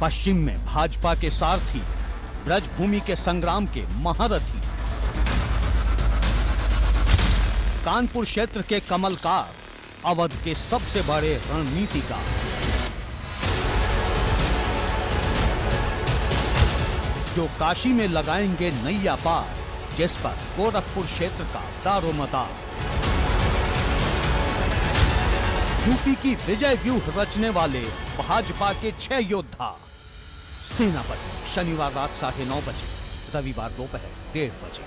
पश्चिम में भाजपा के सारथी, ब्रजभूमि के संग्राम के महारथी। कानपुर क्षेत्र के कमलकार, अवध के सबसे बड़े रणनीतिकार। जो काशी में लगाएँगे नैया पार, जिस पर गोरखपुर क्षेत्र का दारोमदार यूपी की विजय व्यूह रचने वाले भाजपा के छह योद्धा। सेनापति। शनिवार रात साढ़े नौ बजे रविवार दोपहर डेढ़ बजे।